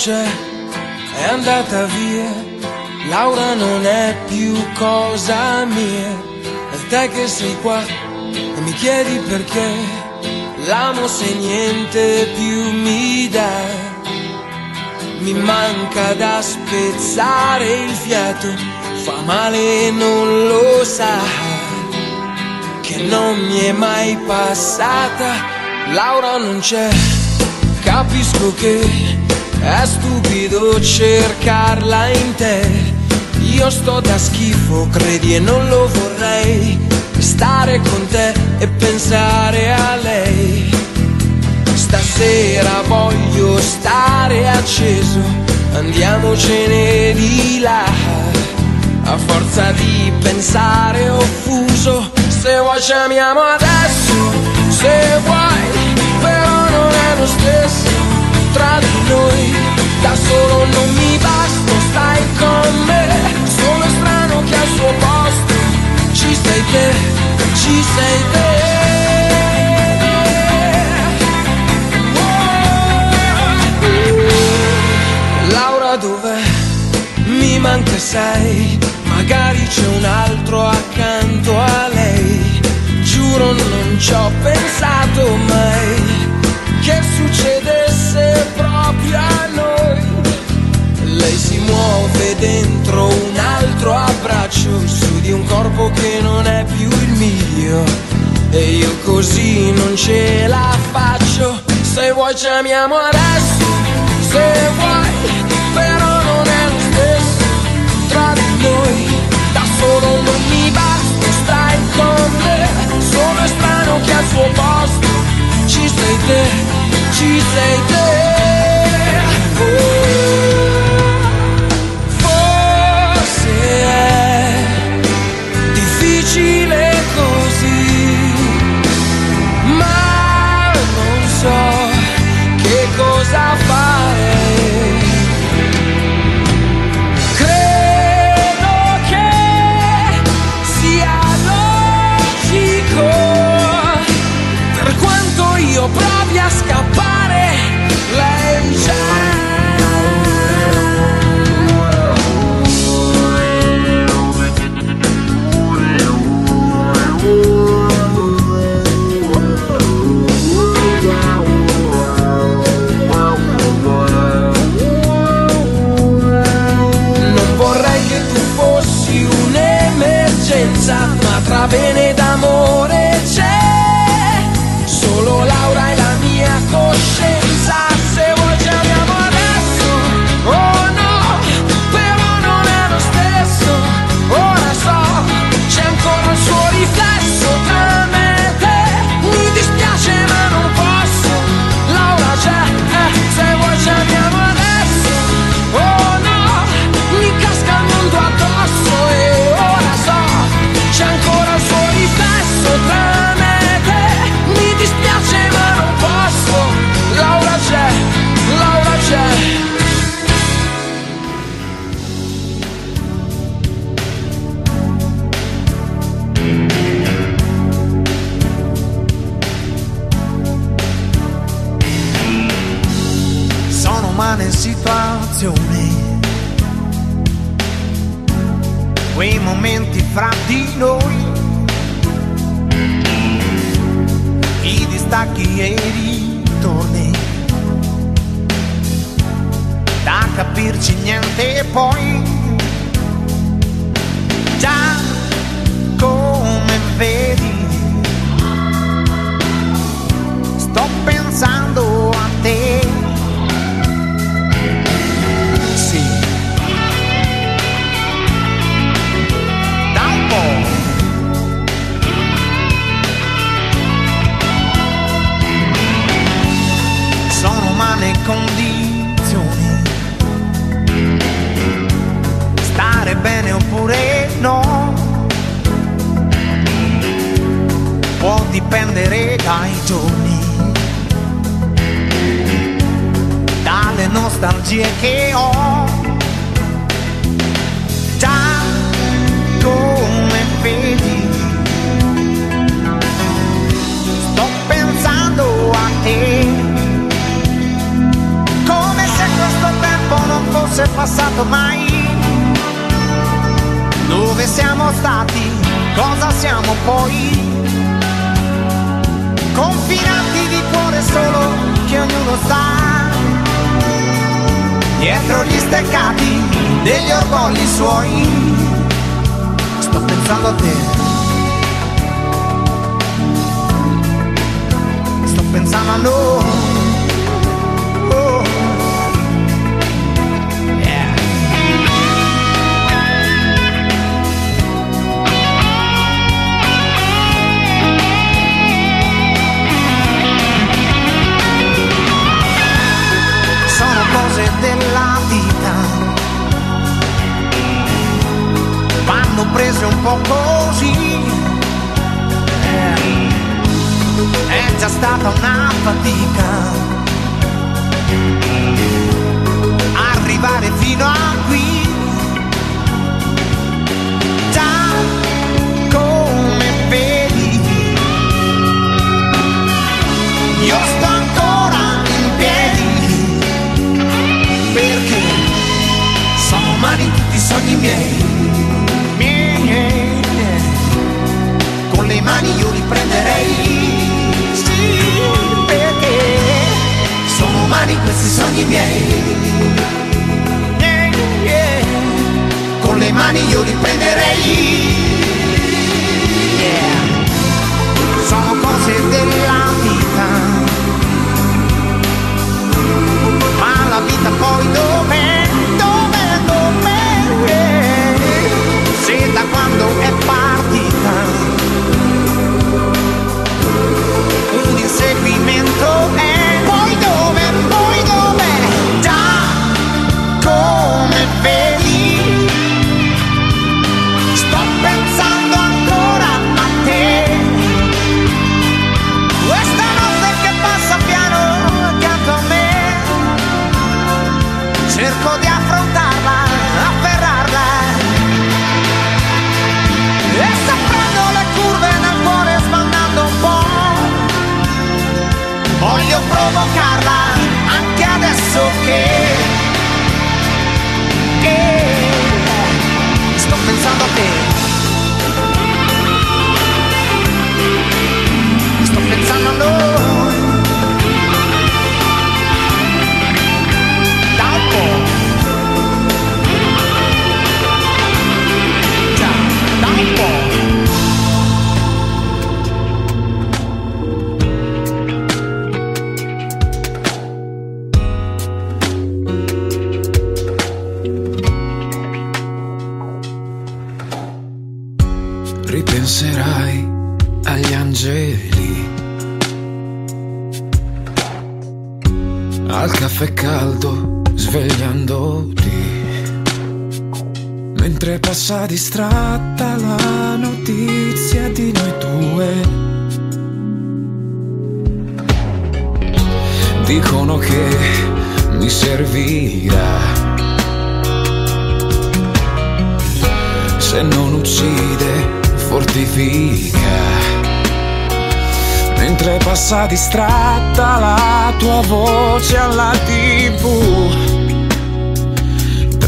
c'è, è andata via. Laura non è più cosa mia. È te che sei qua e mi chiedi perché. L'amo se niente più mi dà. Mi manca da spezzare il fiato, fa male e non lo sa. Che non mi è mai passata. Laura non c'è, capisco che è stupido cercarla in te. Io sto da schifo, credi e non lo vorrei. Stare con te e pensare a lei. Stasera voglio stare acceso, andiamocene di là. A forza di pensare offuso, se vuoi ci amiamo adesso, se vuoi, però non è lo stesso tra di noi. Da solo non mi basta, stai con me, sono strano che al suo posto ci sei te, ci sei te. Laura dov'è? Mi manca sei, magari c'è un altro accanto a lei. Giuro non ci ho pensato mai che succedesse proprio a noi. Lei si muove dentro un altro abbraccio su di un corpo che non è più il mio. E io così non ce la faccio. Se vuoi ci amiamo adesso, se vuoi, però non è lo stesso tra di noi. Da solo non mi basta, stai con me. Sono strano che al suo posto ci sei te, ci sei sta dietro gli steccati degli orgogli suoi. Sto pensando a te. Sto pensando a noi. Un po' così. Eh, È già stata una fatica. Arrivare fino a qui. Già come vedi. Io sto ancora in piedi perché sono umani tutti i sogni miei. miei. Io li prenderei. Sì, perché sono umani questi sogni miei. Yeah, yeah. Con le mani io li prenderei. Yeah. Sono cose della vita. Ma la vita poi dov'è? Un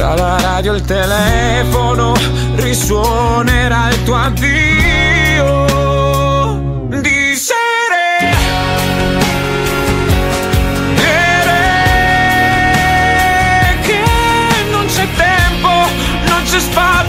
Tra la radio e il telefono risuonerà il tuo addio. Di sere. Che non c'è tempo, non c'è spazio,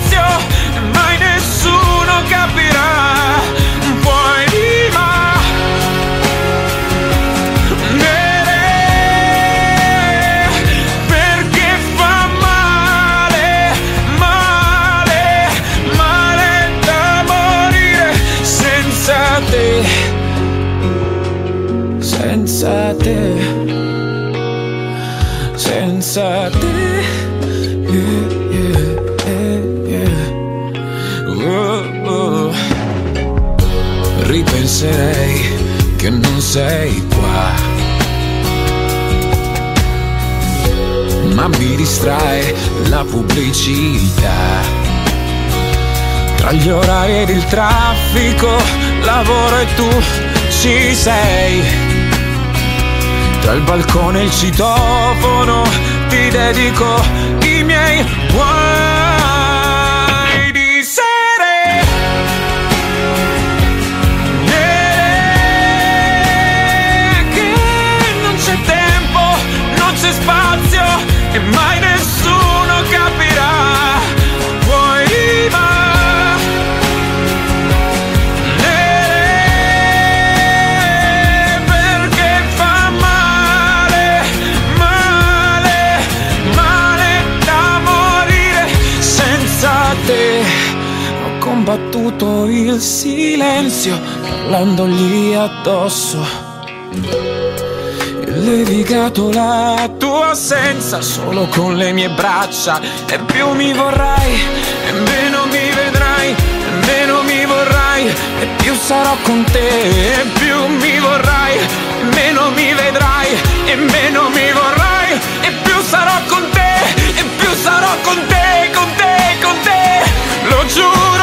Ma mi distrae la pubblicità. Tra gli orari ed il traffico, lavoro e tu ci sei. Tra il balcone e il citofono ti dedico i miei guai che mai nessuno capirà. Poi va nere perché fa male, male, male da morire senza te. Ho combattuto il silenzio parlandogli addosso. Levigato la tua assenza solo con le mie braccia e più mi vorrai e meno mi vedrai e meno mi vorrai e più sarò con te e più mi vorrai e meno mi vedrai e meno mi vorrai e più sarò con te e più sarò con te, con te, con te, lo giuro.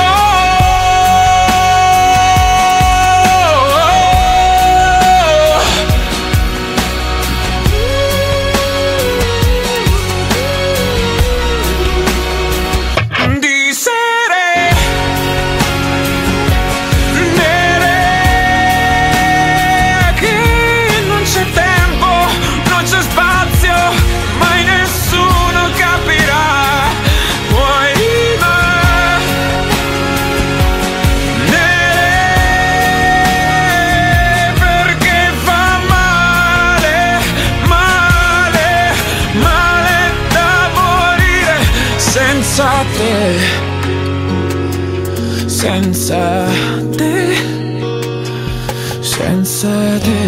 Senza te, senza te.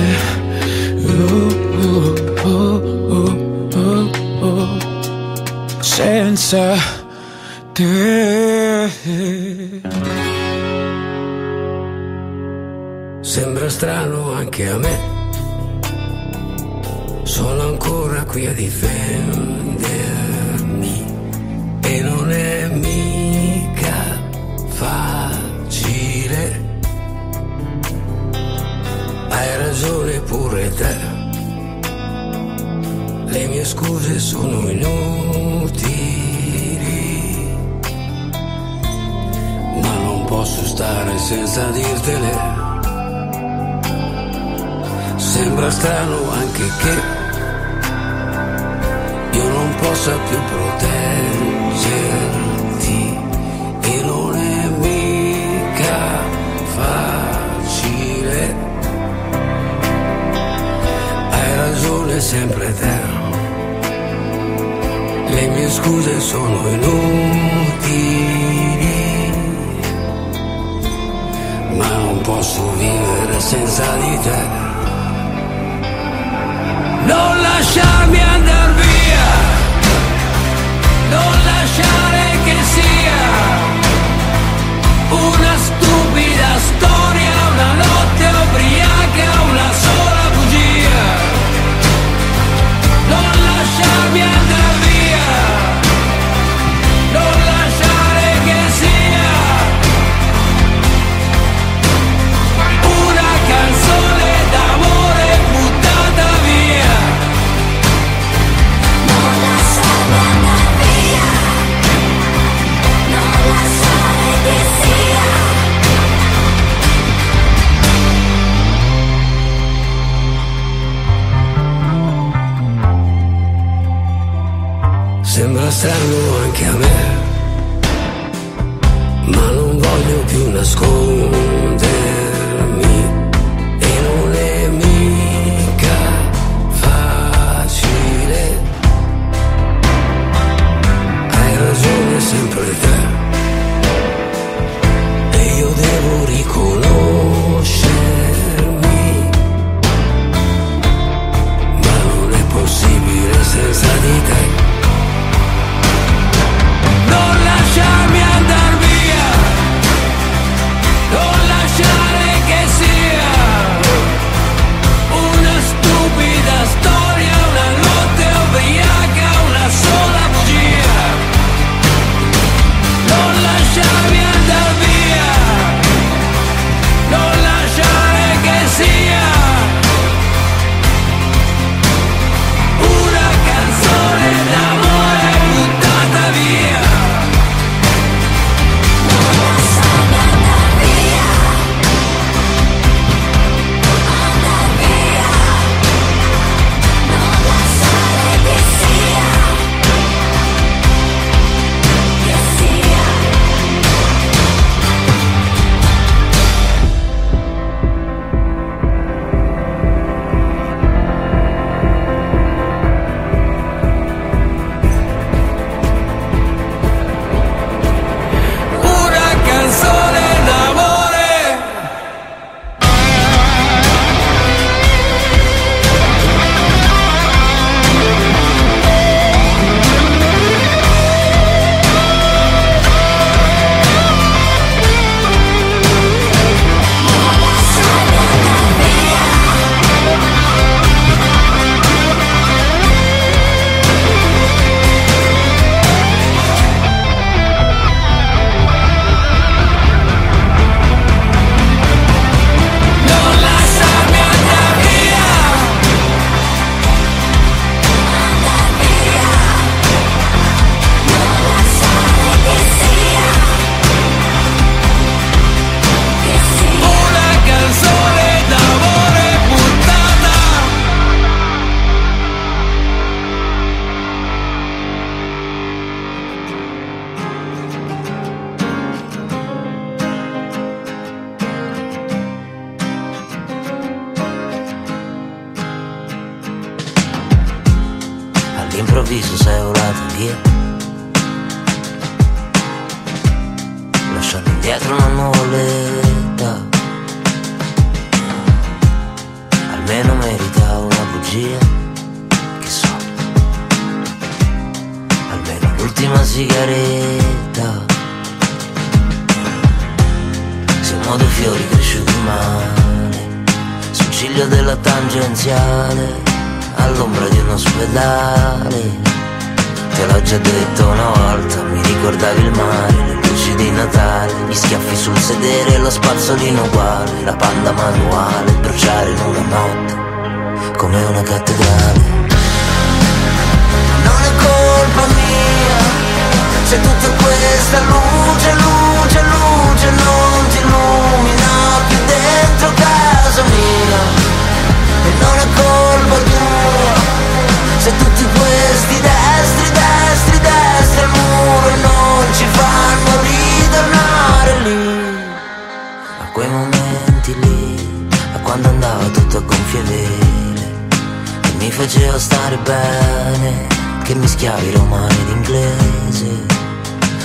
Oh, oh, oh, senza te. Sembra strano anche a me. Sono ancora qui a difendermi facile. Hai ragione pure te. Le mie scuse sono inutili. Ma non posso stare senza dirtele. Sembra strano anche che io non possa più proteggerti sempre te. Le mie scuse sono inutili. Ma non posso vivere senza di te. Non lasciarmi andare via, non lasciare che sia una stupida Sembra bene Che mischiavi romani ed inglese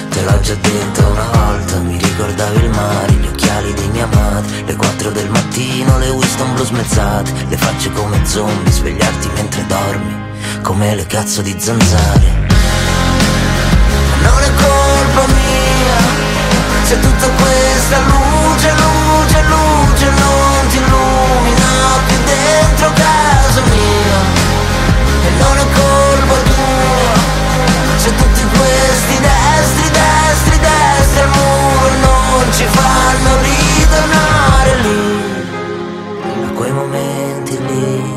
Te l'ho già detto una volta, mi ricordavi il mare, gli occhiali di mia madre, le 4 del mattino, le Winston blu smezzate, le facce come zombie, svegliarti mentre dormi, come le cazzo di zanzare. Non è colpa mia, se tutta questa luce, luce, luce non ti illumina più dentro casa questi destri, destri, destri al muro non ci fanno ritornare lì, a quei momenti lì.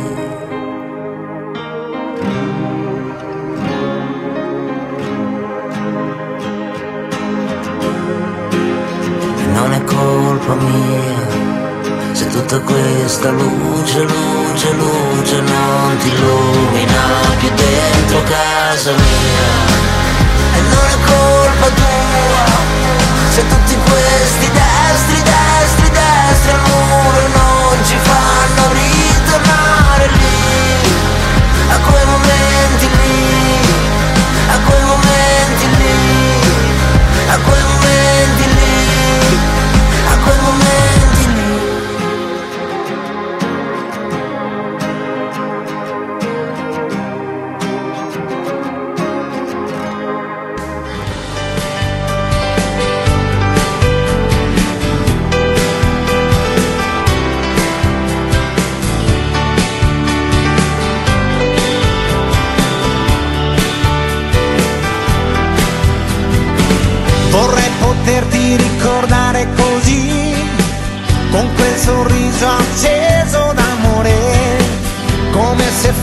E non è colpa mia se tutta questa luce, luce, luce non ti illumina più dentro casa mia. Non è colpa tua. Se tutti questi destri, destri, destri al muro non ci fanno ritornare lì, a quei momenti lì, a quei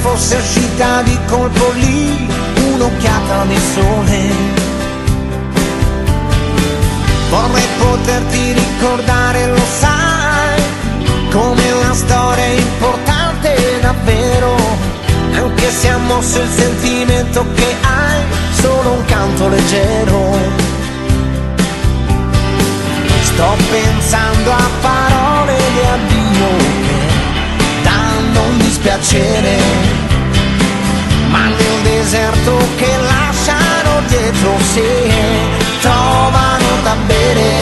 fosse uscita di colpo lì un'occhiata di sole. Vorrei poterti ricordare, lo sai, come una storia importante davvero, anche se ha mosso il sentimento che hai, solo un canto leggero. Sto pensando a parole di addio dispiacere, ma nel deserto che lasciano dietro sé trovano da bere.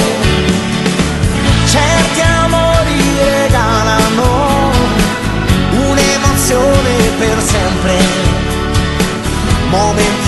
Certi amori regalano un'emozione per sempre, momenti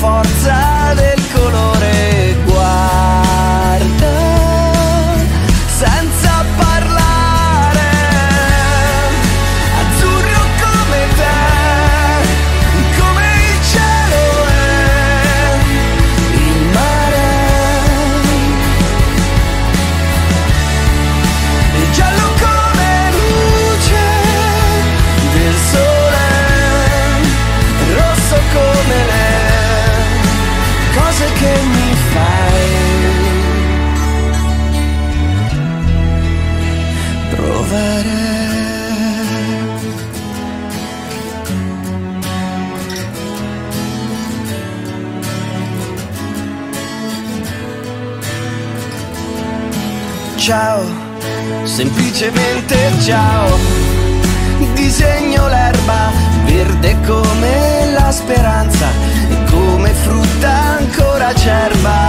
con la semplicemente ciao. Disegno l'erba verde come la speranza e come frutta ancora acerba.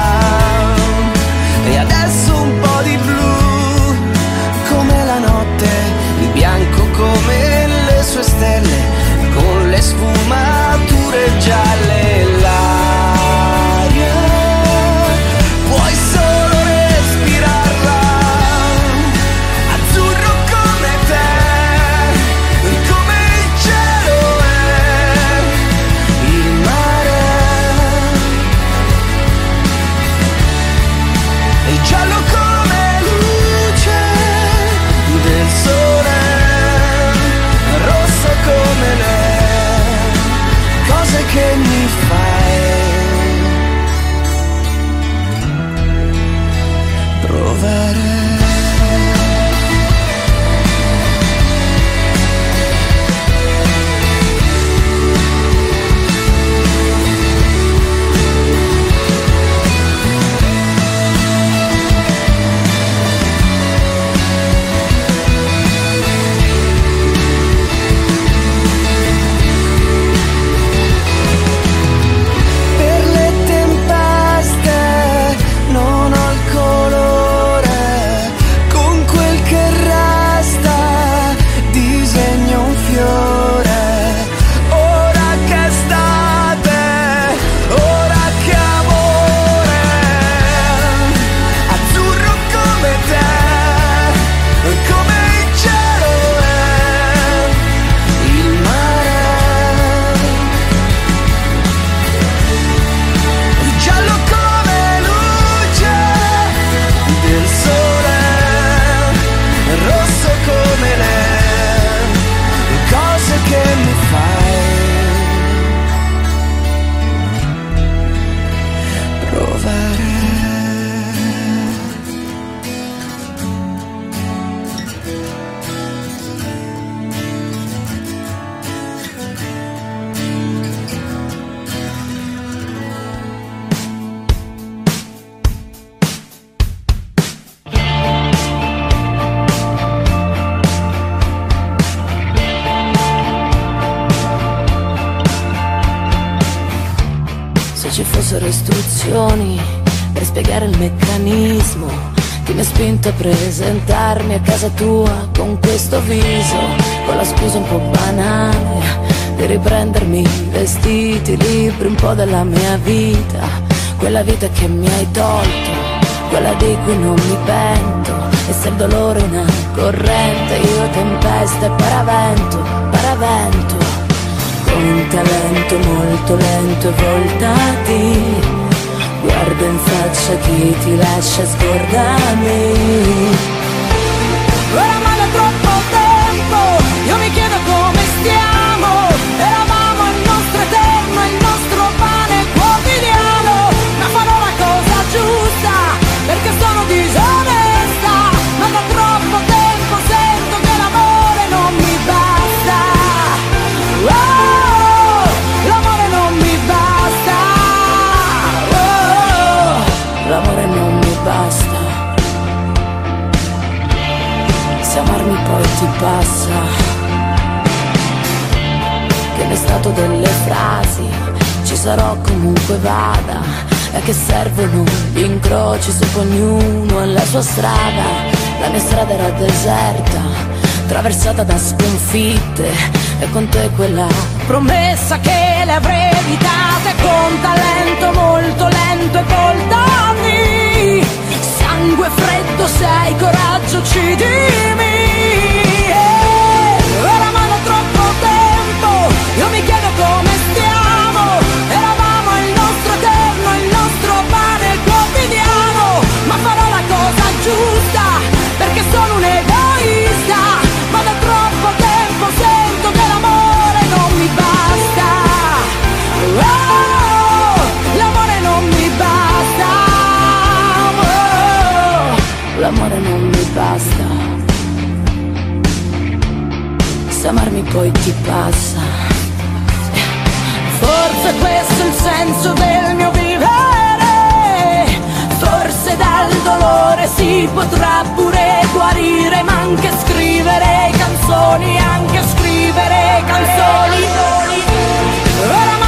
A presentarmi a casa tua con questo viso, con la scusa un po' banale di riprendermi i vestiti, libri, un po' della mia vita, quella vita che mi hai tolto, quella di cui non mi pento, e se il dolore è una corrente, io tempesta e paravento, paravento con un talento molto lento e voltati Guarda in faccia chi ti lascia scordami. Oramai da troppo tempo Io mi chiedo come stiamo. Eravamo il nostro eterno, il nostro pane quotidiano. Ma farò la cosa giusta Perché sono disonesta ti passa? Che ne è stato delle frasi? Ci sarò comunque vada E che servono gli incroci su ognuno alla sua strada La mia strada era deserta Traversata da sconfitte E con te quella promessa che le avrei date Con talento molto lento e coltani Sangue freddo sei, coraggio uccidimi l'amore non mi basta se amarmi poi ti passa. Forse questo è il senso del mio vivere. Forse dal dolore si potrà pure guarire, ma anche scrivere canzoni, anche scrivere canzoni. Eravamo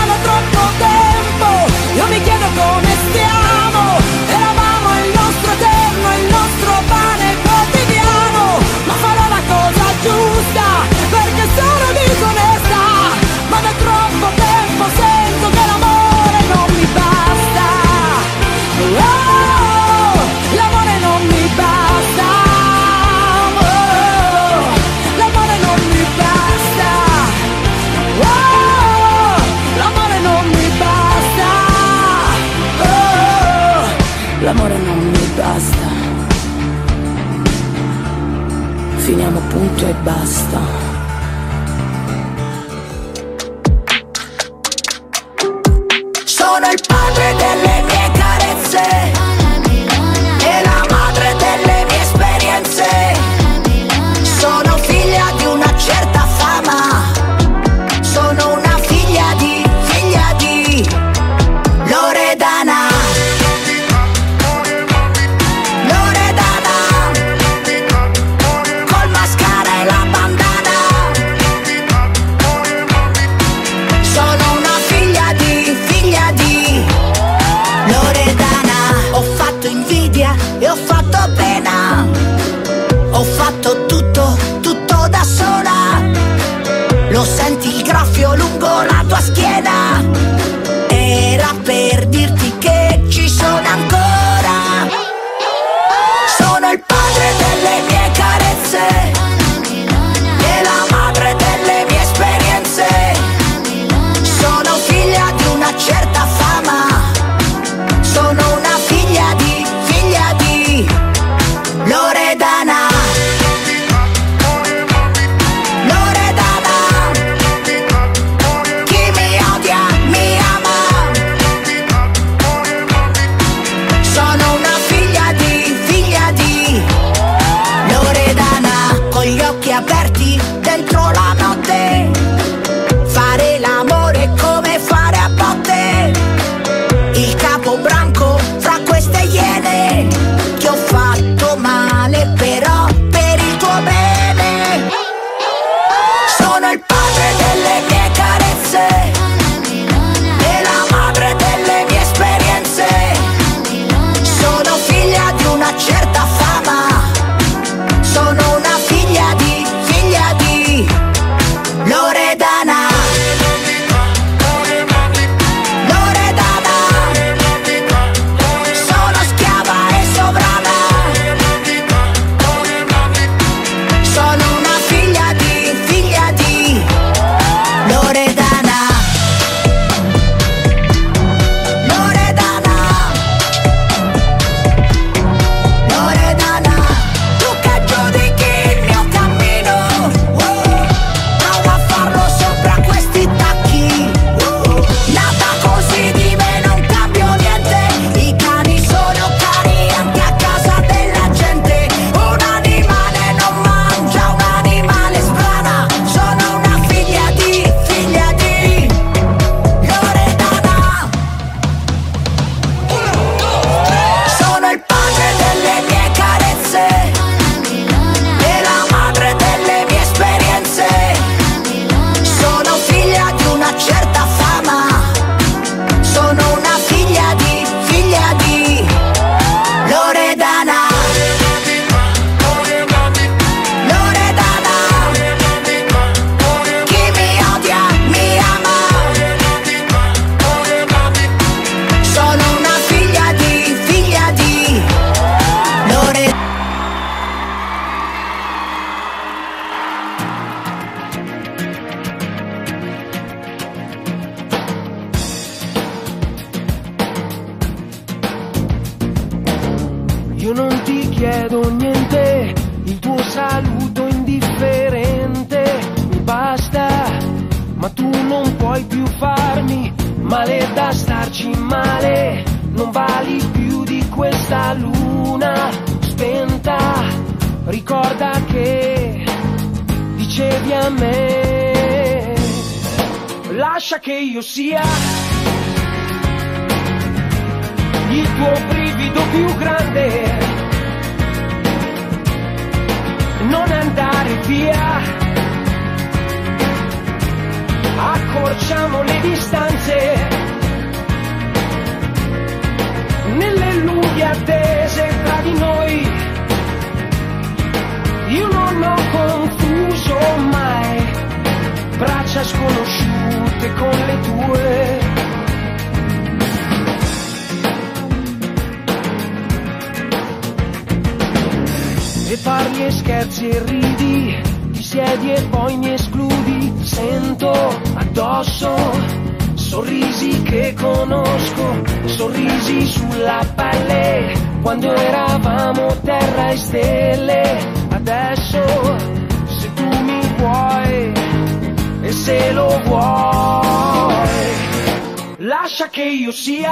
lascia che io sia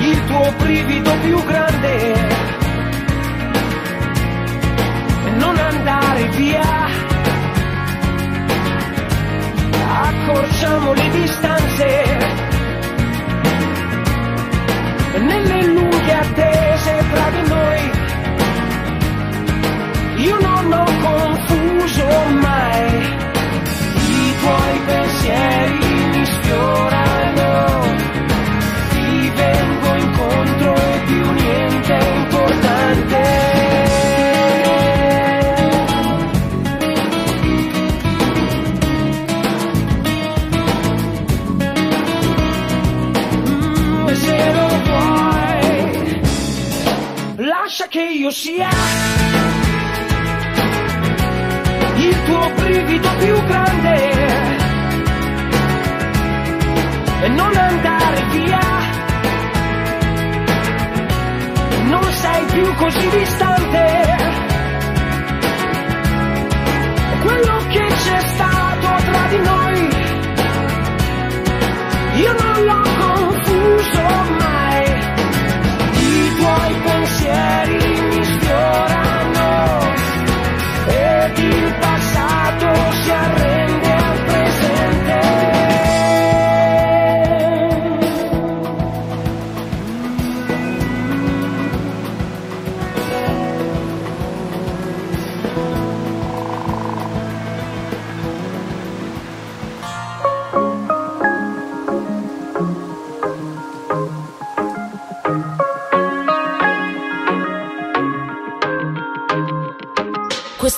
il tuo brivido più grande e non andare via. Accorciamo le distanze nelle lunghe attese tra di noi. Io non ho confuso mai i tuoi pensieri mi ti vengo incontro più niente è importante. Mm, che io sia il tuo brivido più grande non andare via. Non sei più così distante. Quello che c'è stato tra di noi,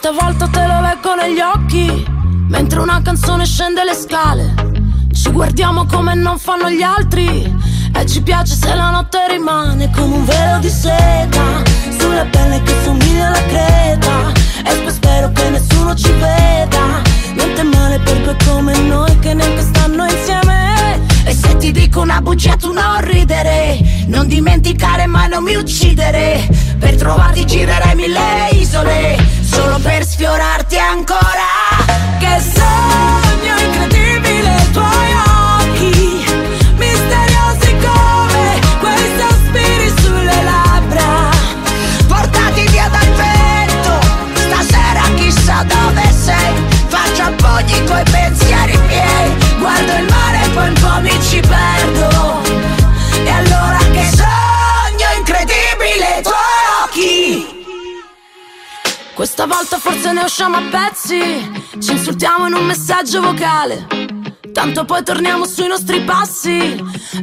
Questa volta te lo leggo negli occhi, mentre una canzone scende le scale. Ci guardiamo come non fanno gli altri, e ci piace se la notte rimane come un velo di seta sulla pelle che somiglia alla creta. E poi spero che nessuno ci veda. Niente male per due come noi che neanche stanno insieme. E se ti dico una bugia tu non ridere Non dimenticare mai non mi uccidere Per trovarti girerei mille isole Solo per sfiorarti ancora. Che sogno incredibile i tuoi occhi Misteriosi come quei sospiri sulle labbra. Portati via dal vento Stasera chissà dove sei Faccio appoggi coi pensieri questa volta forse ne usciamo a pezzi, ci insultiamo in un messaggio vocale. Tanto poi torniamo sui nostri passi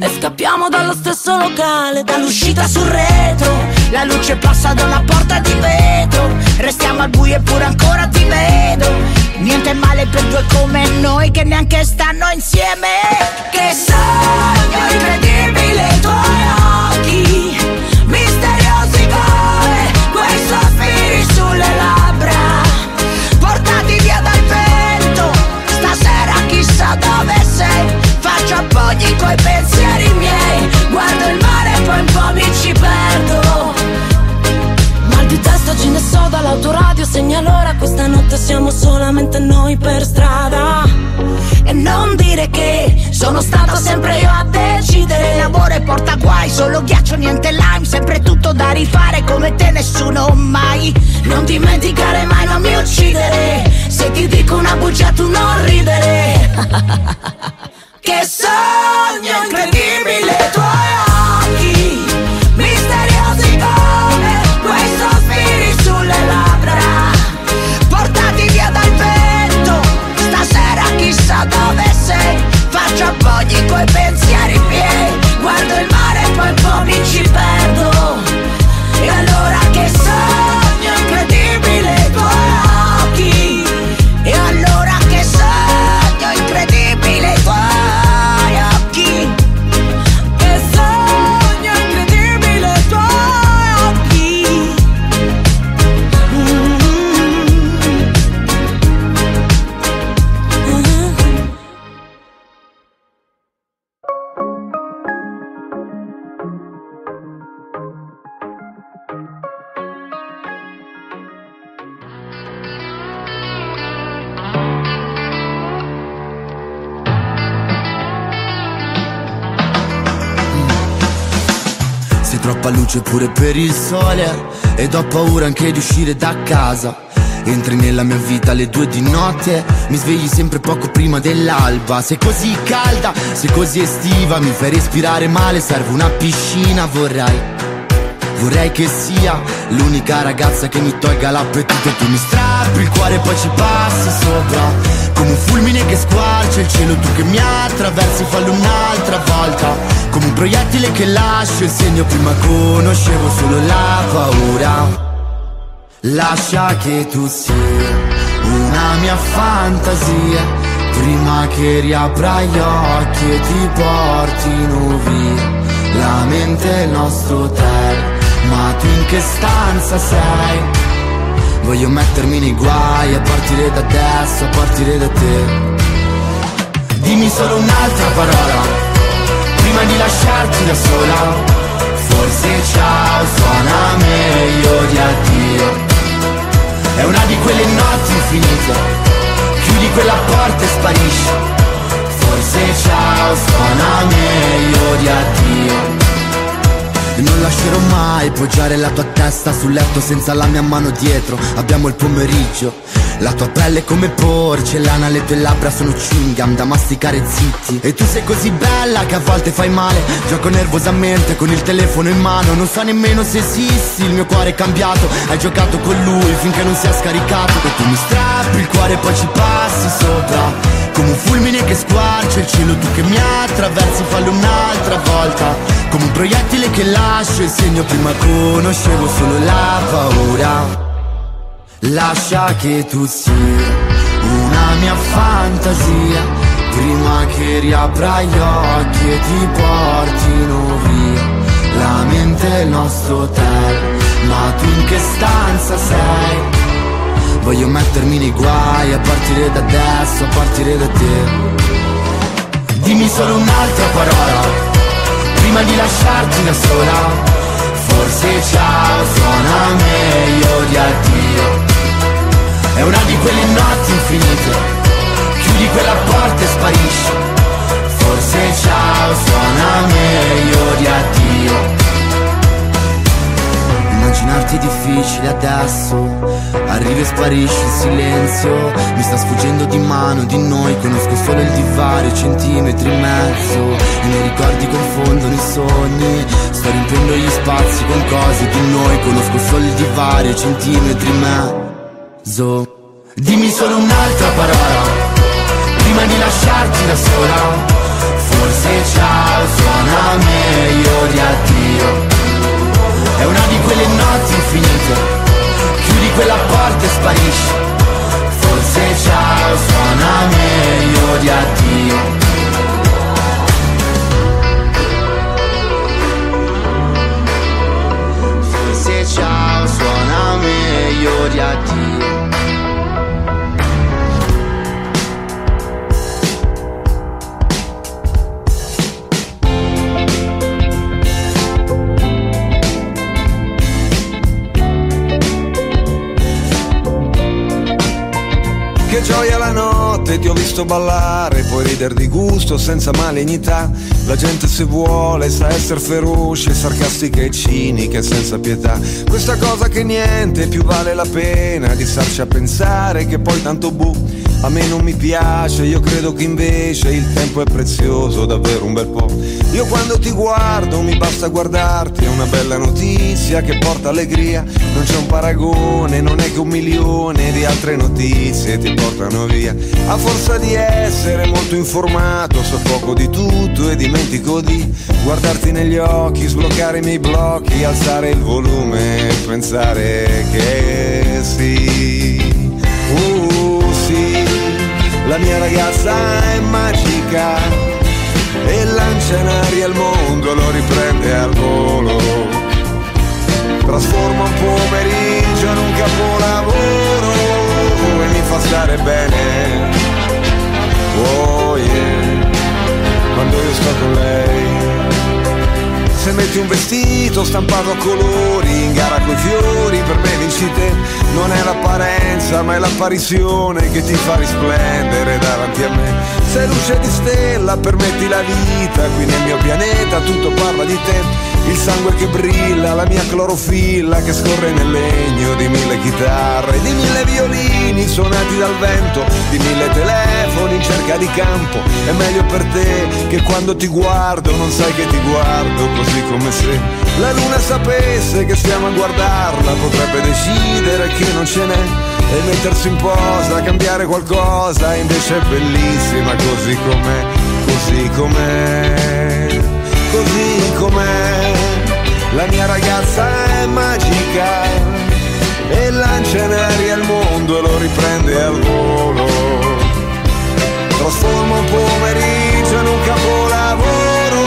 e scappiamo dallo stesso locale, dall'uscita sul retro. La luce passa da una porta di vetro, restiamo al buio eppure ancora ti vedo. Niente male per due come noi che neanche stanno insieme. Che sogno incredibile i sulle labbra Portati via dal vento. Stasera chissà dove sei Faccio appoggi coi pensieri miei. Guardo il mare e poi un po' mi ci perdo. Mal di testa ce ne so dall'autoradio Segna l'ora questa notte siamo solamente noi per strada E non dire che sono stata sempre io a decidere. L'amore porta guai, solo ghiaccio, niente lime Sempre tutto da rifare come te nessuno mai. Non dimenticare mai, non mi uccidere. Se ti dico una bugia tu non ridere. Che sogno incredibile appoggi coi luce pure per il sole Ed ho paura anche di uscire da casa. Entri nella mia vita alle due di notte Mi svegli sempre poco prima dell'alba. Sei così calda, sei così estiva Mi fai respirare male, serve una piscina Vorrei, vorrei che sia L'unica ragazza che mi tolga l'appetito. Tu mi strappi il cuore e poi ci passi sopra come un fulmine che squarcia il cielo Tu che mi attraversi fallo un'altra volta. Come un proiettile che lascio il segno Prima conoscevo solo la paura. Lascia che tu sia una mia fantasia Prima che riapra gli occhi e ti portino via La mente è il nostro hotel. Ma tu in che stanza sei? Voglio mettermi nei guai a partire da adesso, a partire da te. Dimmi solo un'altra parola Prima di lasciarti da sola. Forse ciao suona meglio di addio. È una di quelle notti infinite Chiudi quella porta e sparisci. Forse ciao suona meglio di addio e non lascerò mai poggiare la tua testa sul letto senza la mia mano dietro. Abbiamo il pomeriggio. La tua pelle è come porcellana Le tue labbra sono chewing da masticare zitti. E tu sei così bella che a volte fai male. Gioco nervosamente con il telefono in mano. Non so nemmeno se esisti Il mio cuore è cambiato. Hai giocato con lui finché non si è scaricato. E tu mi strappi il cuore e poi ci passi sopra come un fulmine che squarcia il cielo Tu che mi attraversi fallo un'altra volta. Come un proiettile che lascio il segno Prima conoscevo solo la paura. Lascia che tu sia una mia fantasia. Prima che riapra gli occhi e ti portino via. La mente è il nostro hotel Ma tu in che stanza sei? Voglio mettermi nei guai a partire da adesso, a partire da te. Dimmi solo un'altra parola Prima di lasciarti da sola. Forse ciao suona meglio di addio. È una di quelle notti infinite Chiudi quella porta e sparisci. Forse ciao suona meglio di addio Immaginarti è difficile adesso. Arrivi e sparisci in silenzio. Mi sta sfuggendo di mano di noi. Conosco solo il divario, centimetri in mezzo. I miei ricordi confondono i sogni. Sto riempiendo gli spazi con cose di noi. Conosco solo il divario, centimetri in mezzo. Dimmi solo un'altra parola Prima di lasciarti da sola. Forse ciao suona meglio di addio è una di quelle notti infinite. Chiudi quella porta e sparisci. Forse ciao suona meglio di addio. Forse ciao suona meglio di addio notte ti ho visto ballare, puoi ridere di gusto senza malignità. La gente se vuole sa essere feroce, sarcastica e cinica e senza pietà. Questa cosa che niente più vale la pena di starci a pensare che poi tanto bu. A me non mi piace, io credo che invece il tempo è prezioso, davvero un bel po'. Io quando ti guardo mi basta guardarti, è una bella notizia che porta allegria. Non c'è un paragone, non è che un milione di altre notizie ti portano via. A forza di essere molto informato, so poco di tutto e dimentico di guardarti negli occhi, sbloccare i miei blocchi, alzare il volume e pensare che sì. La mia ragazza è magica e lancia in aria il mondo, lo riprende al volo. Trasforma un pomeriggio in un capolavoro e mi fa stare bene. Oh yeah, quando io sto con lei. Se metti un vestito stampato a colori in gara coi fiori, per me vinci te. Non è l'apparenza, ma è l'apparizione che ti fa risplendere davanti a me. Sei luce di stella, permetti la vita, qui nel mio pianeta tutto parla di te. Il sangue che brilla, la mia clorofilla che scorre nel legno di mille chitarre, di mille violini suonati dal vento, di mille telefoni in cerca di campo. È meglio per te che quando ti guardo non sai che ti guardo così come se la luna sapesse che stiamo a guardarla, potrebbe decidere che non ce n'è e mettersi in posa, cambiare qualcosa, invece è bellissima così com'è, così com'è, così com'è. La mia ragazza è magica e lancia in aria il mondo e lo riprende al volo. Trasforma un pomeriggio in un capolavoro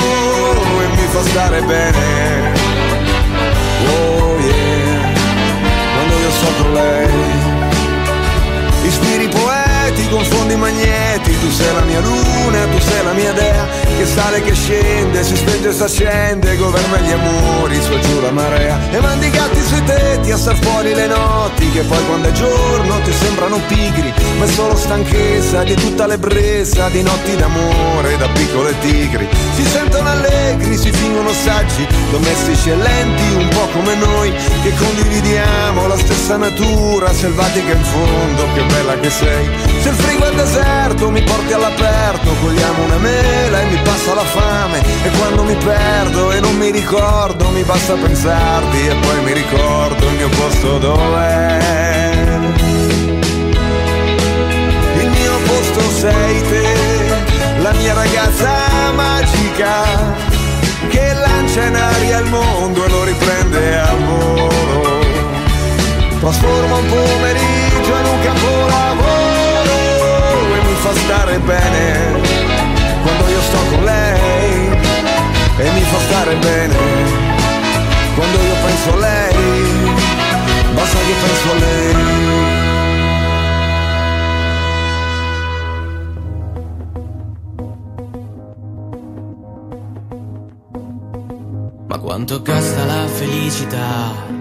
e mi fa stare bene. Oh yeah, quando io sto lei. Ispiri poeti, confondi magneti, tu sei la mia luna, tu sei la mia dea, che sale, che scende, si spenge e si accende, governa gli amori, su e giù la marea, e mandi i gatti sui tetti a star fuori le notti, che poi quando è giorno ti sembrano pigri, ma è solo stanchezza di tutta l'ebbrezza, di notti d'amore, da piccole tigri, si sentono allegri, si fingono saggi, domestici e lenti, un po' come noi, che condividiamo la stessa natura, selvatica in fondo, che bella che sei. Se il frigo è deserto mi porti all'aperto, cogliamo una mela e mi passa la fame. E quando mi perdo e non mi ricordo, mi basta pensarti e poi mi ricordo il mio posto dov'è. Il mio posto sei te, la mia ragazza magica, che lancia in aria il mondo e lo riprende al volo trasforma un pomeriggio in un capolavoro e mi fa stare bene sto con lei e mi fa stare bene quando io penso a lei basta che penso a lei Ma quanto costa la felicità?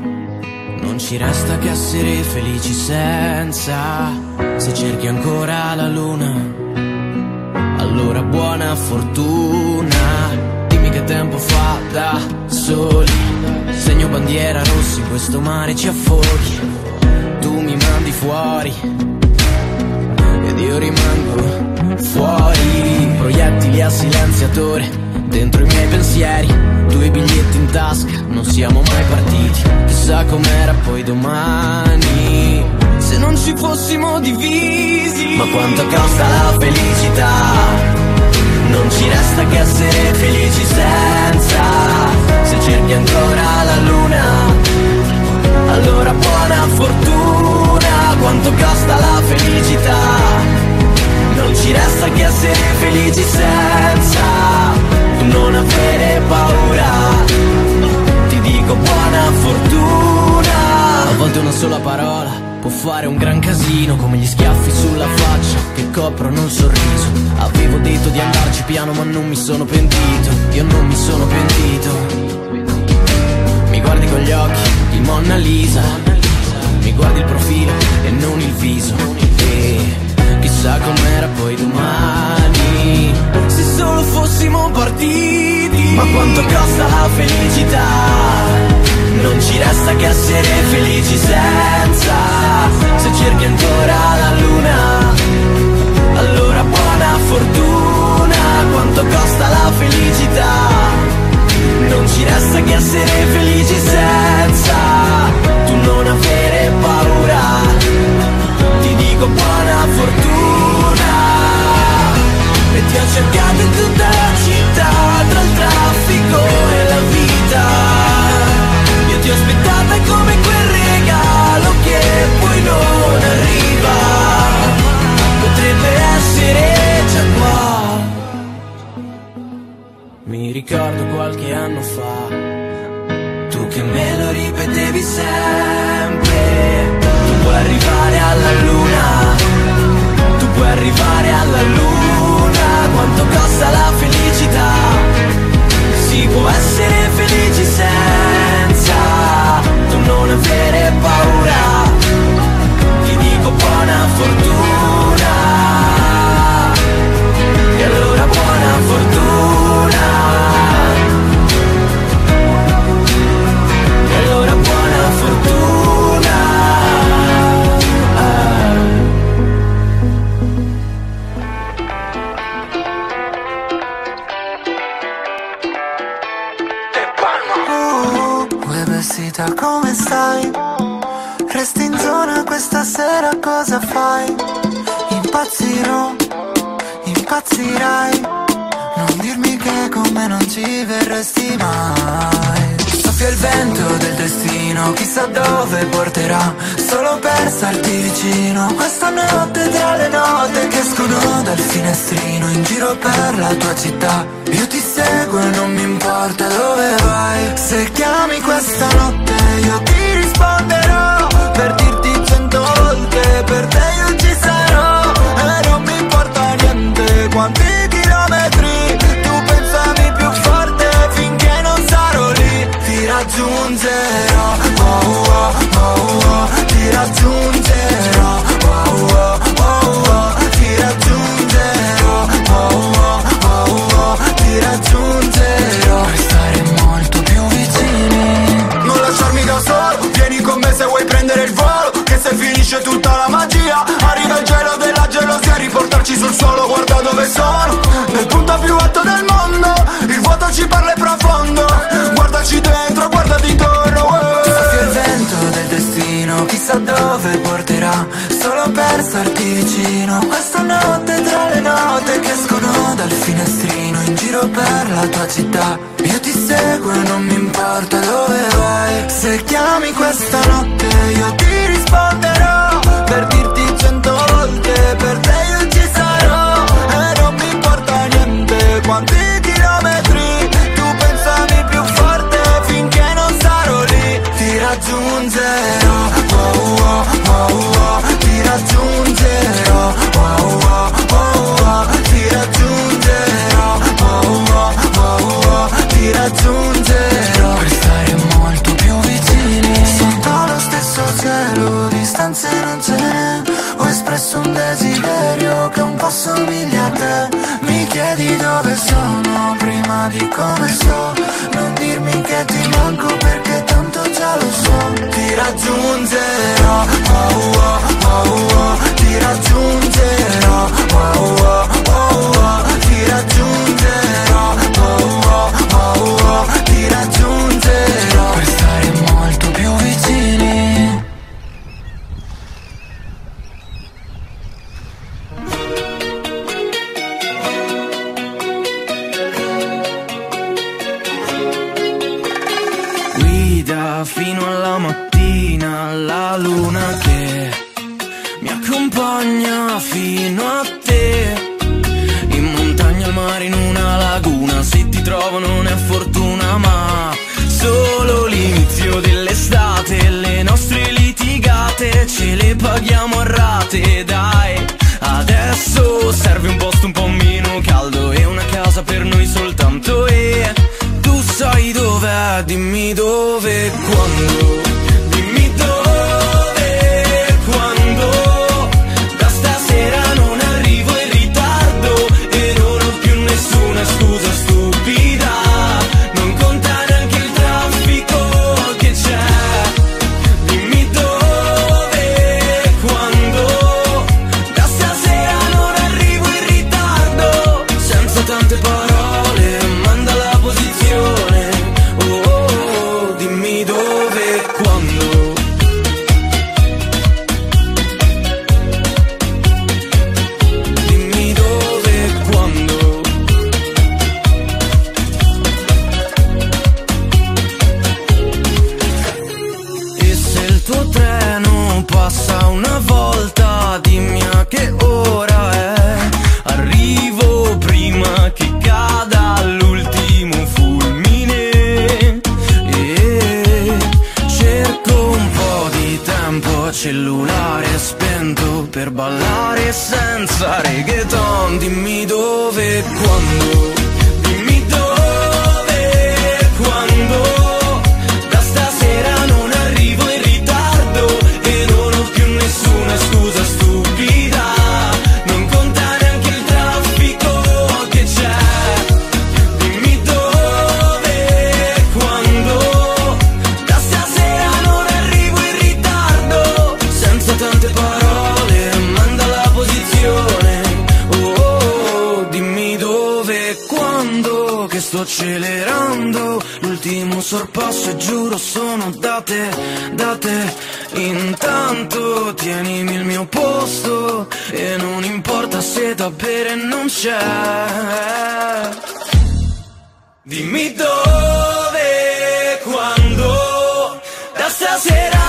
Non ci resta che essere felici senza. Se cerchi ancora la luna, fortuna. Dimmi che tempo fa da soli. Segno bandiera rossa in questo mare ci affoghi. Tu mi mandi fuori ed io rimango fuori. Proiettili a silenziatore dentro i miei pensieri. Due biglietti in tasca, non siamo mai partiti. Chissà com'era poi domani. Se non ci fossimo divisi. Ma quanto costa la felicità? Non ci resta che essere felici senza. Se cerchi ancora la luna, allora buona fortuna. Quanto costa la felicità? Non ci resta che essere felici senza non avere paura Ti dico buona fortuna A volte una sola parola può fare un gran casino Come gli schiaffi sulla faccia che coprono il sorriso. Avevo detto di andarci piano ma non mi sono pentito. Io non mi sono pentito. Mi guardi con gli occhi di Monna Lisa. Mi guardi il profilo e non il viso. E chissà com'era poi domani. Se solo fossimo partiti, ma quanto costa la felicità? Non ci resta che essere felici senza. Se cerchi ancora la luna, allora buona fortuna. Quanto costa la felicità? Non ci resta che essere felici senza tu non avere paura. Ti dico buona fortuna. E ti ho cercato in tutta la città, tra il traffico e la vita. Ricordo qualche anno fa, tu che me lo ripetevi sempre, tu puoi arrivare alla luna, tu puoi arrivare alla luna, quanto costa la felicità? Si può essere felici senza tu non avere paura, ti dico buona fortuna. Impazzirai. Non dirmi che con me non ci verresti mai. Soffia il vento del destino, chissà dove porterà. Solo per starti vicino Questa notte tra le note che escono dal finestrino In giro per la tua città. Io ti seguo e non mi importa dove vai. Se chiami questa notte io ti risponderò. Per dirti cento volte per te io ci niente quanti la tua città. Io ti seguo e non mi importa dove vai. Se chiami questa notte Io ti Prima di come sto Non dirmi che ti manco Perché tanto già lo so. Ti raggiungerò oh, oh, oh, oh, tempo cellulare spento per ballare senza reggaeton. Dimmi dove, quando, dimmi dove, quando? sorpasso e giuro sono date, date. Intanto tienimi il mio posto E non importa se da bere non c'è. Dimmi dove, quando, da stasera